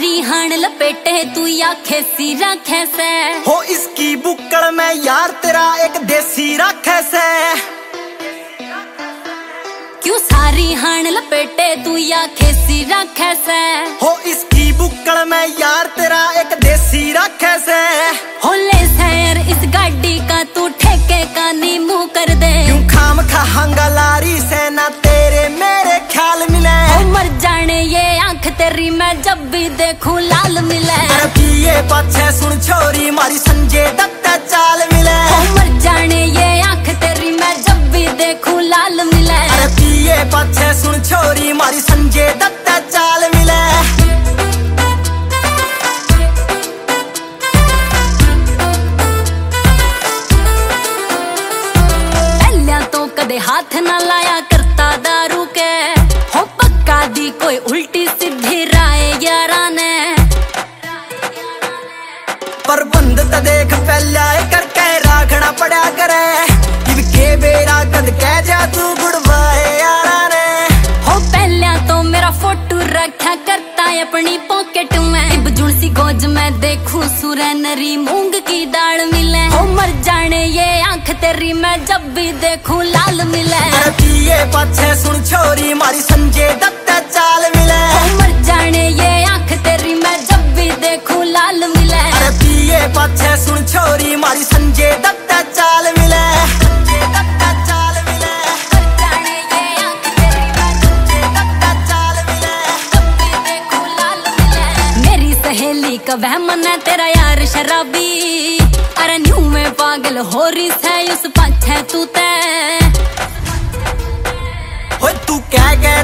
सारी हण लपेटे तू या खेसी रखे से हो इसकी बुक्कड़ में यार तेरा एक देसी रखे से। क्यों सारी हण लपेटे तू या खेसी रखे से हो इसकी देखूँ लाल मिले। पिए पाछे सुन छोरी मारी संजय दत्त। तेरी मैं जब भी देखूँ लाल मिले। अरे पिए पाछे सुन छोरी मारी संजय दत्त चाल मिले। मर जाने ये आँख तेरी मैं जब भी देखूँ लाल मिले। अरे पिए पाछे सुन छोरी मारी संजय दत्त चाल मिले। संजय दत्त चाल मिले। मर जाने ये आँख तेरी मैं संजय दत्त चाल मिले। जब भी देखूँ लाल मिले। मेरी सहेली का वहम है तेरा यार शराबी। पागल हो रही है उस पाछे तू ते। तू तू कह के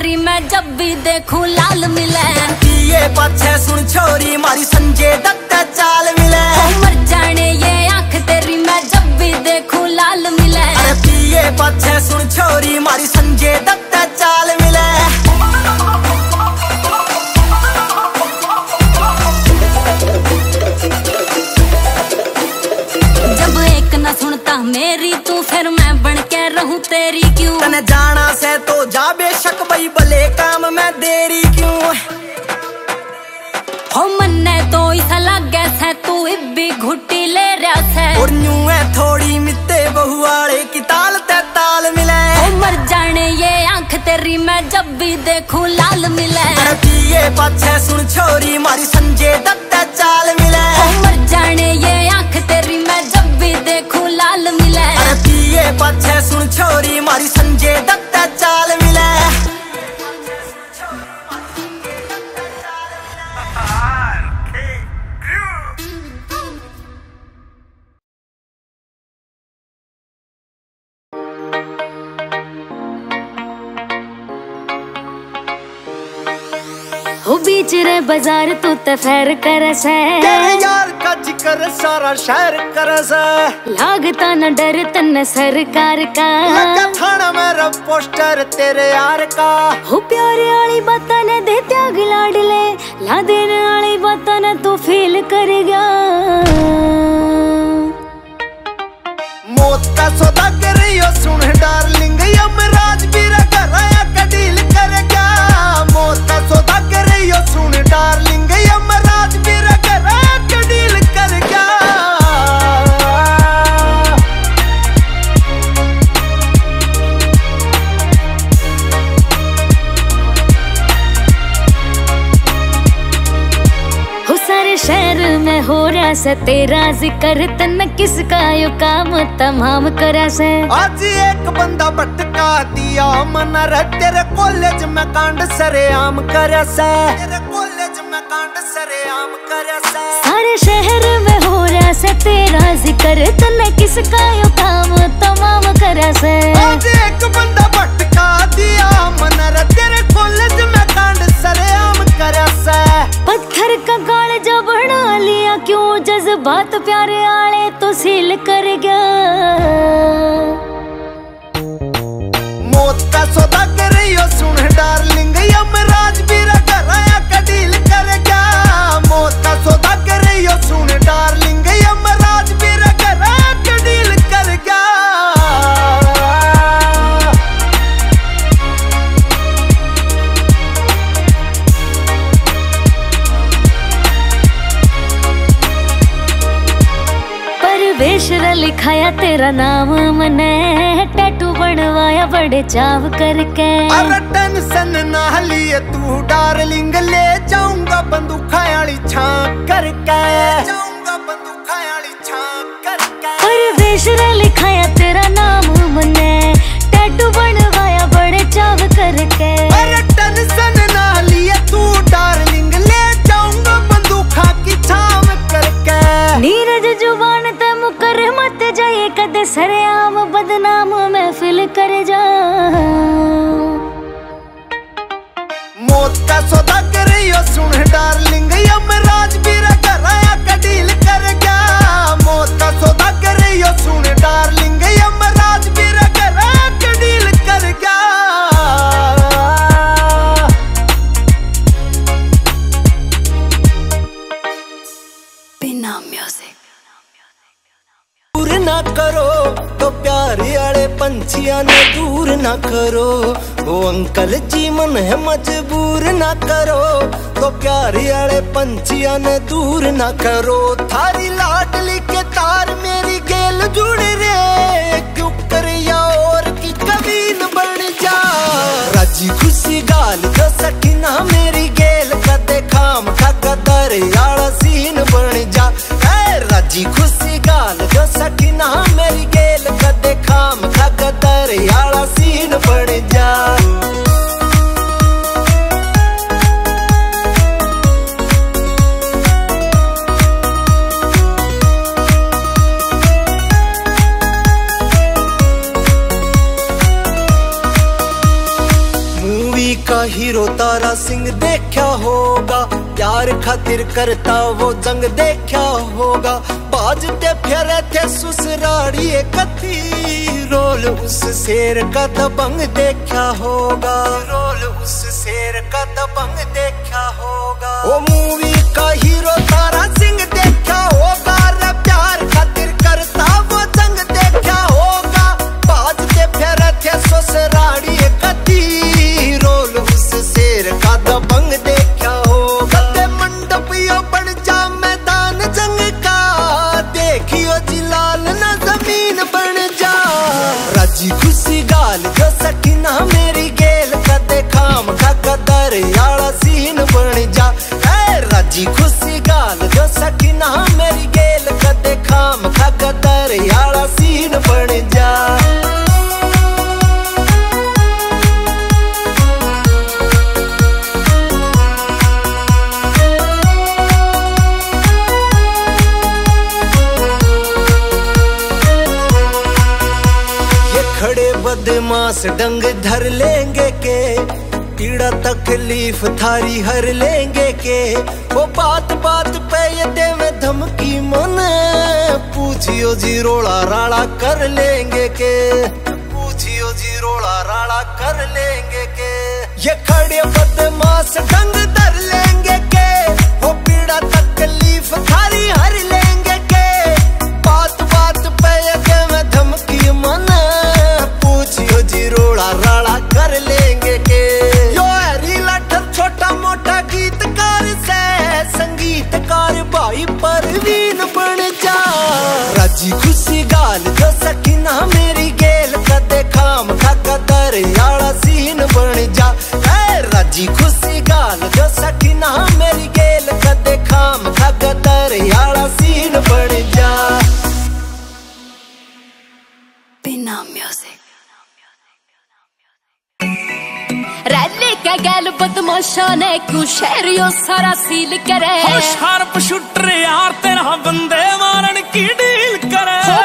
आँख मैं जब भी देखूँ लाल मिले ये पाछे सुन छोरी मारी संजय दत्त चाल मिले मर जाने ये आँख तेरी मैं जब भी देखूँ लाल मिले ये पाछे सुन छोरी मारी से तो जा बेशक भाई भले काम में देरी क्यों हो? मन्ने तो ऐसा लगे से तू इब्बी घुट्टी ले रहा से। और न्यू है थोड़ी मित्ते बहुआड़े की ताल ते ताल मिले। हो मर जाने ये आँख तेरी मैं जब भी देखूँ लाल मिले। अरे पिए पाछे सुन छोरी मारी संजय दत्त चाल बाज़ार तू ते फैर कर तेरे यार का ज़िक्र सारा शहर कर लागता न डर तन सरकार का। लगा थाना मेरा पोस्टर तेरे यार का? हो प्यारे वाली बातां ने दे त्याग लाडले ला। देने वाली बातां ने तू फील कर गया। मौत का सौदा कर रही हो सुन डार्लिंग यमराज सौदा कर रही हो सुन से तेरा ज़िक्र तन किसका यो काम? तमाम करा से। आज एक बंदा भटका दिया मन रे तेरे कॉलेज में कांड सरे आम करे से। तेरे कॉलेज में कांड सरे आम करे से। सारे शहर में हो रहा से तेरा ज़िक्र तन किसका यो काम? तमाम करा लिखाया तेरा नाम मने टैटू बनवाया बड़े चाव करके। अरे टेंशन ना लिए तू डार्लिंग ले जाऊँगा बंदूखा वाली छां करके। जाऊँगा बंदूखा वाली छां करके। और बेशरा लिखाया तेरा नाम मने टैटू बनवाया बड़े चाव करके। कदे सरेआम बदनाम महफिल कर जा मौत का सौदा कर रही हो सुन डार्लिंग यमराज भी घर आया का डील कर गया मौत का सौदा कर रही हो सुन डार्लिंग यमराज भी घर आया का डील कर गया बिना म्यूज़िक। दूर ना करो तो प्यारे पंछियाँ ने दूर ना करो। ओ अंकल जी, मन है मजबूर ना करो तो प्यारे पंछियाँ ने दूर ना करो। थारी लाडली के तार मेरी गेल जुड़ रे, क्यों कर या और की कबील बन जा। राज़ी खुशी गाल तो सकीना मेरी गेल कदे खाम खा याला सीन बन जा। राज़ी खुशी गाल जो सकीना खातिर करता वो जंग, देखा होगा। बाजते फेरे थे ससुराड़ी कथी रोल उस शेर का दबंग देखा होगा। रोल उस शेर का दबंग देखा होगा। वो मूवी का हीरो तारा सिंह देखा होगा। तकलीफ़ थारी हर लेंगे के। वो बात बात पे ये दे में धमकी मन। पूछियो जी रोला राड़ा कर लेंगे के। पूछियो जी रोला राड़ा कर लेंगे के। ये खड़े बदमाश दंग धर लेंगे के। वो पीड़ा तकलीफ़ थारी हर गैल बदमाशा ने क्यों शहरियों सारा सील करे हो शार्प शूटर यार तेरा बंदे मारन की डील करे हो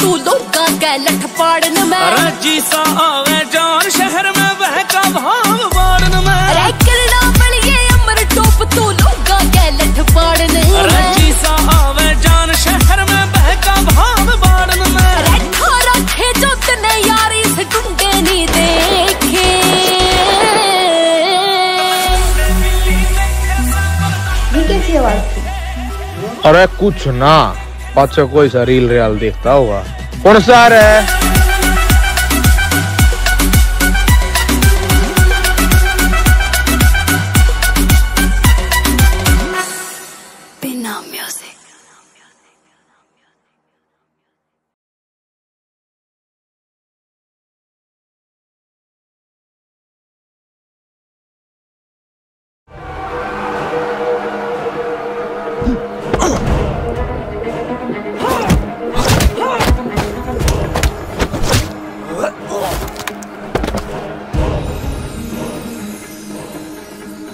तू लोगा के लठ पाड़न में। राज़ी सा आवे जान शहर में वह का भाव बाड़न में। अरे करना बलिए अमर टॉप तू लोगा के लठ पाड़न में। राज़ी सा आवे जान शहर में वह का भाव बाड़न में। अरे ठारा खेजो तने यारी से गुंडे नहीं देखे। ये कैसी आवाज़ थी। अरे कुछ ना। पाछो कोई सा रील रियाल देखता होगा। कौन सा है।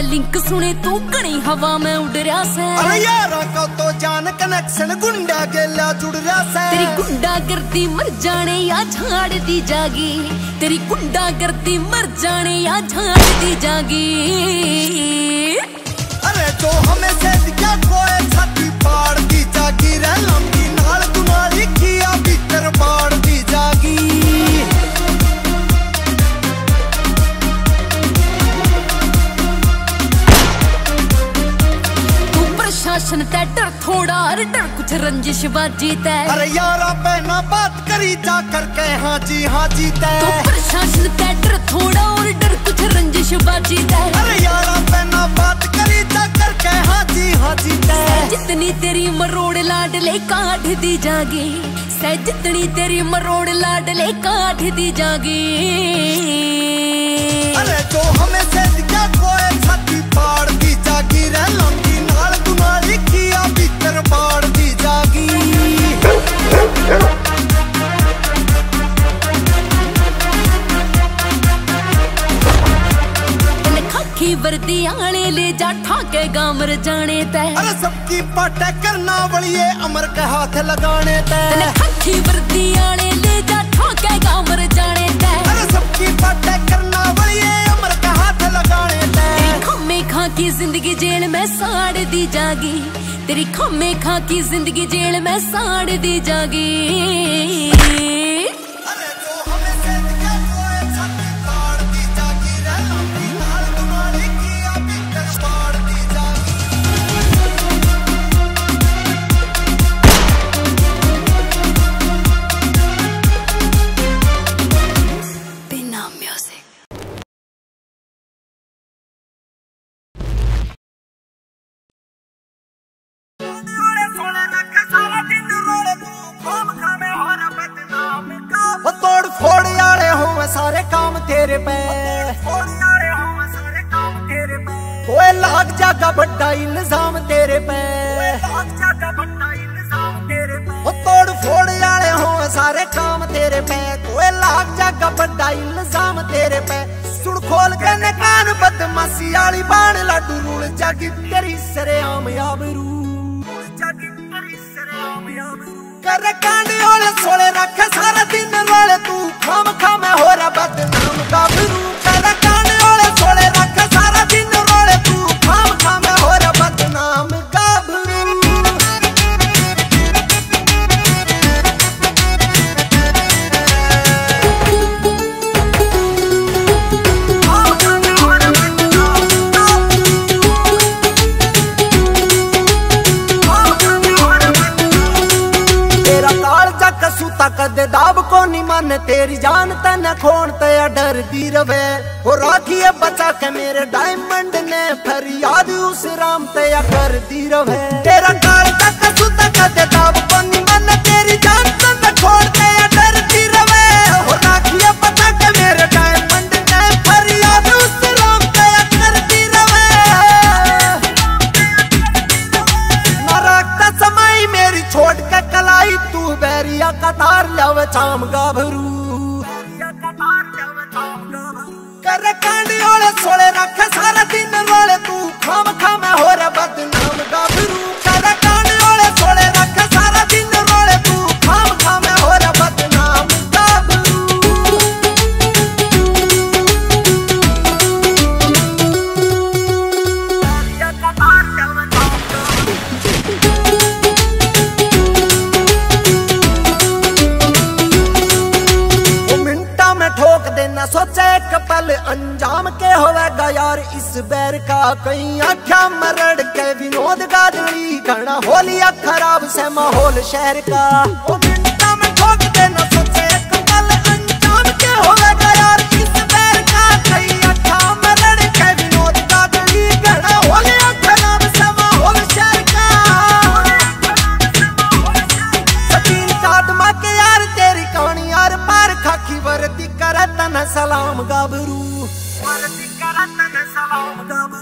बदमाशा ते लिंक सुने तू घनी हवा में उड़ रहा से अरे यारा का तो जान कनेक्शन गुंडा गेला जुड़ रहा से तेरी गुंडा करती मर जाने या झाड़ दी जागी तेरी गुंडा करती मर जाने या झाड़ दी जागी अरे तो हमें से दिखा कोई छाती पाड़ दी जागी रे प्रशासन ते डर थोड़ा और डर कुछ रंजिश बाजी ते। अरे यारा पहना बात करी जा करके हाँ जी हाँ जी तू तय प्रशासन ते डर थोड़ा और डर कुछ रंजिश बाजी ते। अरे यारा पहना बात करी जा करके हाँ जी हाँ जी तय जितनी तेरी मरोड़ लाडले काट दी जागी। सह जितनी तेरी मरोड़ लाडले काट दी जागी। अरे तो हमें से दिखा कोई छाती पाड़ दी जागी रे लंबी खाकी वर्दी आने ले जा ठाके गामर जाने तय अरे सबकी पाटे करना बड़िए अमर के हाथ लगाने तय खाकी वर्दी आने ले जा ठाके गामर जाने तय अरे सबकी पाटे करना बड़िए अमर के हाथ लगाने तय खम्मे खा की ज़िंदगी जेल में साड़ दी जागी। तेरी खम्मे खा की ज़िंदगी जेल में साड़ दी ਵੱਡਾ ਇਲਜ਼ਾਮ ਤੇਰੇ ਪੈ। ਸੁਣ ਖੋਲ ਕੇ ਨੇ ਬਦਮਾਸੀ ਵਾਲੀ ਬਾਣ, ਲਾਡੂ ਰੂਲ ਜਾਗੀ ਤੇਰੀ ਸਰੇਆਮ ਆਬਰੂ। ਕਰ ਕਾਂਡੇ ਵਾਲੇ ਸੋਲੇ ਰੱਖ ਸਾਰਾ ਦਿਨ ਰੋਲੇ ਤੂੰ। ਖਾਮ ਖਾਮ ਹੋਰਾ ਬਦਨਾਮ ਗੱਭਰੂ ਤੇਰੀ ਜਾਨ ਤਨ ਖੋਣ ਤੇ ਡਰਦੀ ਰਵੇ। ਹੋ ਰਾਖੀਏ ਬਚਾ ਕੇ ਮੇਰੇ ਡਾਇਮੰਡ ਨੇ, ਫਰਿਆਦ ਉਸ ਰਾਮ ਤੇ ਆ ਕਰਦੀ ਰਵੇ। ਤੇਰਾ यार इस बैर का कहीं आख्या मरड़ के विनोद गादड़ी घना होलिया खराब से माहौल शहर का वो मिनटा में ठोक देना सोचे एक पल अंजाम के होवेगा यार इस बैर का कहीं आख्या मरड़ के विनोद गादड़ी घना होलिया खराब से माहौल शहर का सकीन कादमा के यार तेरी कहानी यार पार खाकी वर्दी करे तन सलाम गाबरू Salam.